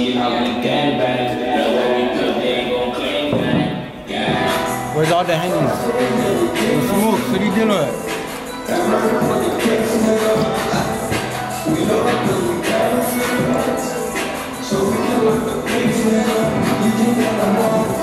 we. Know what we they gon' claim. Gang. Where's all the hennies? Smoke, what are you doing? Oh, okay. I think he, he You can see my scar?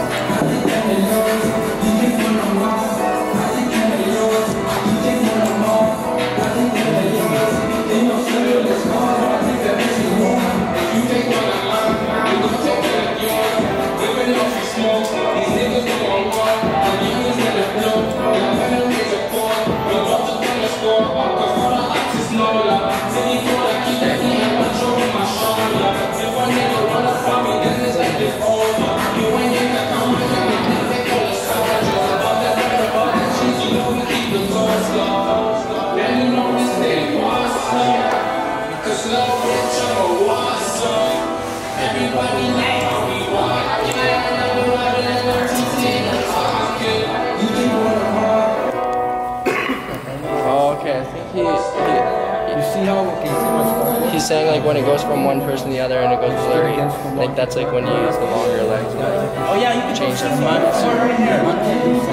Oh, he's saying like when it goes from one person to the other and it goes blurry. Like that's like when you use the longer legs. Oh yeah, you can Change the focus.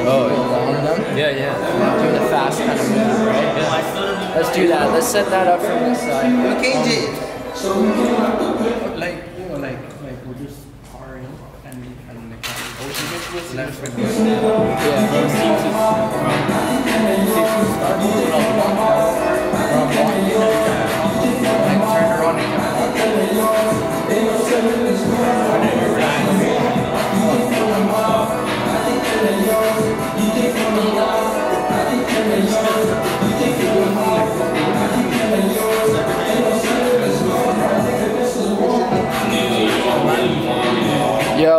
Oh, is that one of them? Yeah, yeah. Doing the fast kind of move, right? Let's do that. Let's set that up from this side. Like you know, like like we're just powering and and like left right. Yeah.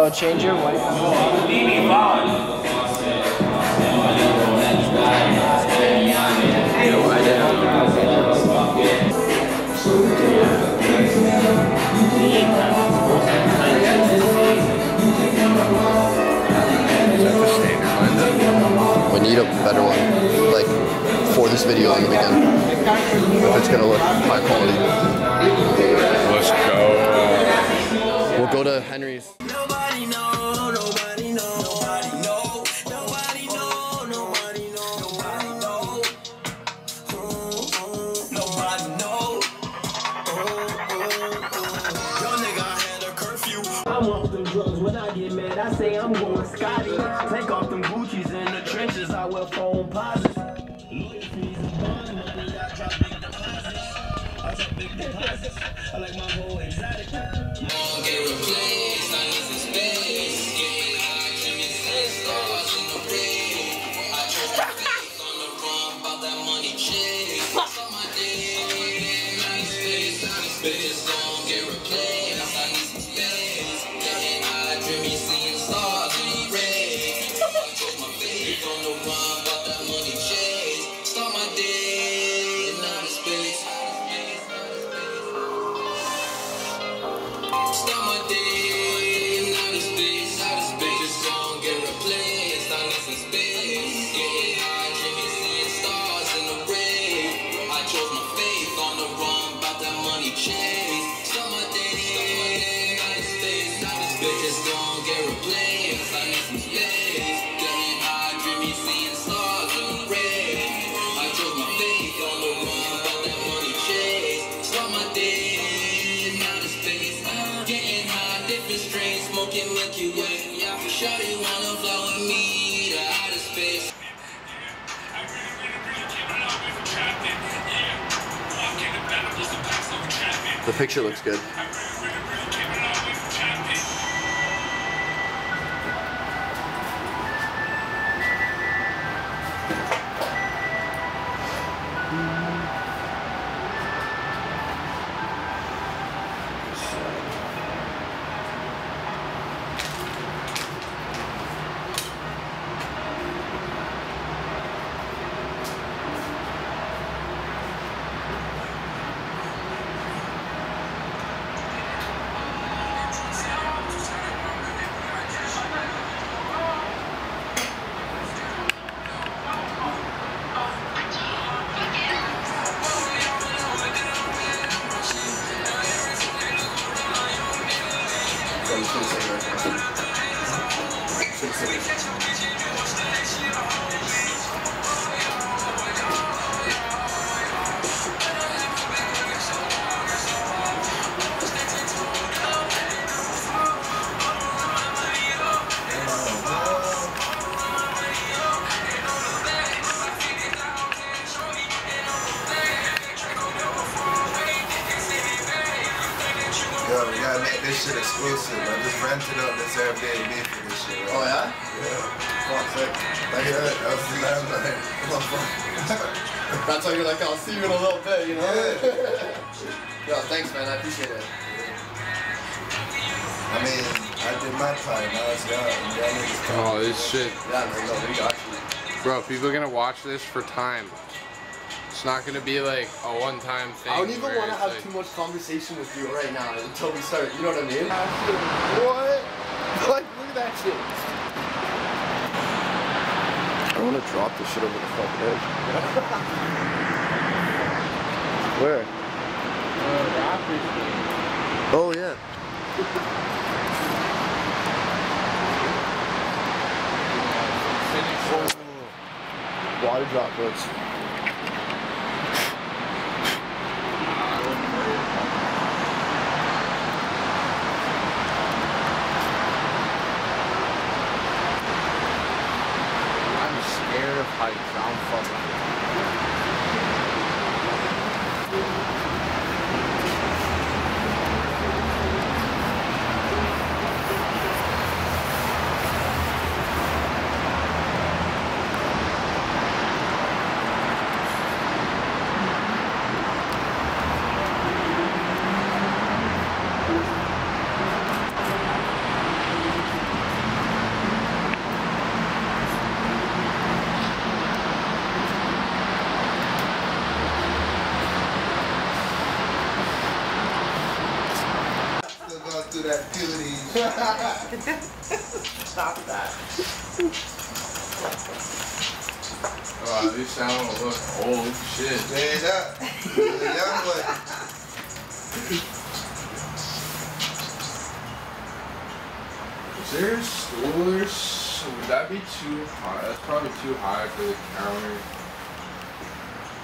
Yo, change your white. We need a better one, like for this video on the weekend. If it's gonna look high quality. Let's go. We'll go to Henry's. Wear phone posits. Lawyer fees is bond money. I drop big deposits. I drop big deposits. I like my whole exotic. Smoking Milky Way. Yeah, Shawty wanna fly with me to outer space. The picture looks good. I'm just gonna say it right now. Just gonna say it. Yo, this shit exclusive. I just rented out this Airbnb for this shit. Right? Oh yeah? Yeah. Fuck, sick. Thank you. Yeah, uh, that was the last night. That's why you're like, I'll see you in a little bit, you know? Yeah. Yo, thanks, man. I appreciate it. I mean, I did my part. Now it's y'all. And y'all niggas come. Oh, this shit. Yeah, man. No, we got you. Bro, people are gonna watch this for time. It's not gonna be like a one-time thing. I don't even want to have like- too much conversation with you right now until we start. You know what I mean? What? Like, look at that shit. I want to drop this shit over the fucking edge. Where? Uh, oh yeah. Water droplets. I'm scared of heights. I'm fucking. Still going through that puberty. Stop that. Oh, at least I look old. Shit. Straight up. You're the young one. Is there a stool would that be too high? That's probably too high for the counter.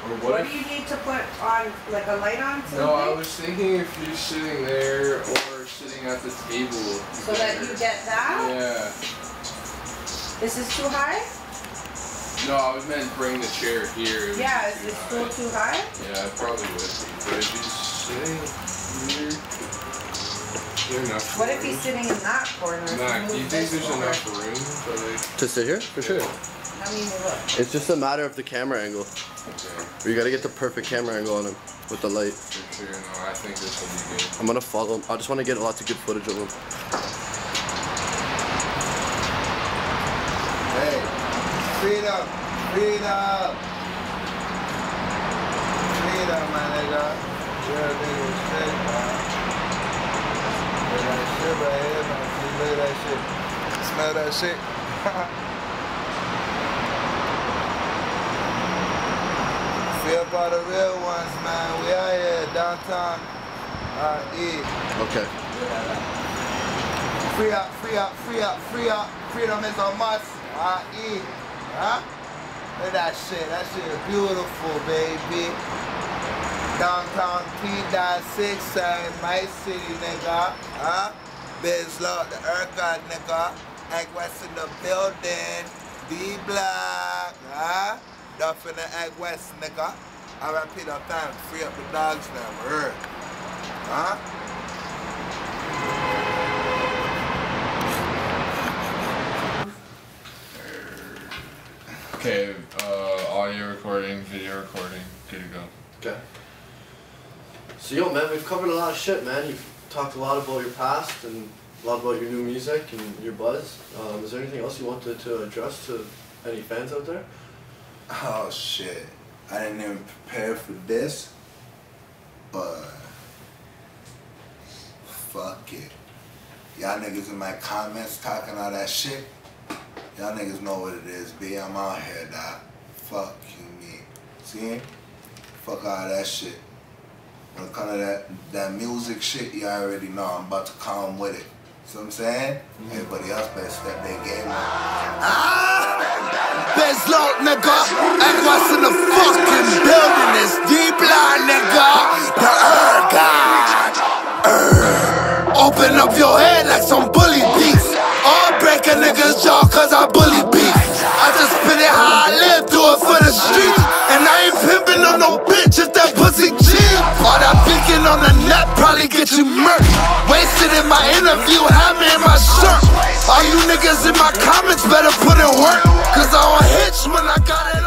Or what, What if? do you need to put on, like a light on something? No, I was thinking if you're sitting there or sitting at the table. So that you get that? Yeah. This is too high? No, I was meant bring the chair here. It Yeah, just is this too stool high. too high? Yeah, it probably would be. But if he's sitting here, there enough What if room? he's sitting in that corner? Nah, do you think there's over, enough room for like? To sit here? For sure. Let me move up. It's just a matter of the camera angle. Okay, You gotta get the perfect camera angle on him with the light. I think this will be good. I'm gonna follow him. I just wanna get lots of good footage of him. Hey, freedom, freedom, freedom, my nigga. Man. Look at that shit that shit. Smell that shit? Feel for the real ones, man. We out here downtown. Uh. Okay. Free up, free up, free up, free up. Freedom is a must. I eat. Huh? Look at that shit. That shit is beautiful, baby. Downtown P.6, uh, my city, nigga. Huh? Bizz Loc, the Earth God, nigga. Egg West in the building. D Black. Huh? Duff in the Egg West, nigga. R.I.P. the fam. Free up the dogs now. Heard. Huh? Okay, uh, audio recording, video recording, good to go. Okay. So yo, man, we've covered a lot of shit, man. You've talked a lot about your past and a lot about your new music and your buzz. Um, is there anything else you wanted to address to any fans out there? Oh shit. I didn't even prepare for this. But fuck it. Y'all niggas in my comments talking all that shit. Y'all niggas know what it is, B. I'm out here, dog. Fuck you, me. See? Fuck all that shit. When it come to that, that music shit, you already know I'm about to come with it. See what I'm saying? Everybody else better step their game up. Ah! Bizz Loc, nigga. And what's in the fucking building is deep line, nigga. The Ur. Open up your head like some bully beats. I'll break a nigga's jaw cause I bully beef. I just spit it how I live, do it for the street. And I ain't pimping on no bitch if that pussy cheap. All that picking on the net probably get you murked. Wasted in my interview, had me in my shirt. All you niggas in my comments better put in work. Cause I don't hitch when I got it.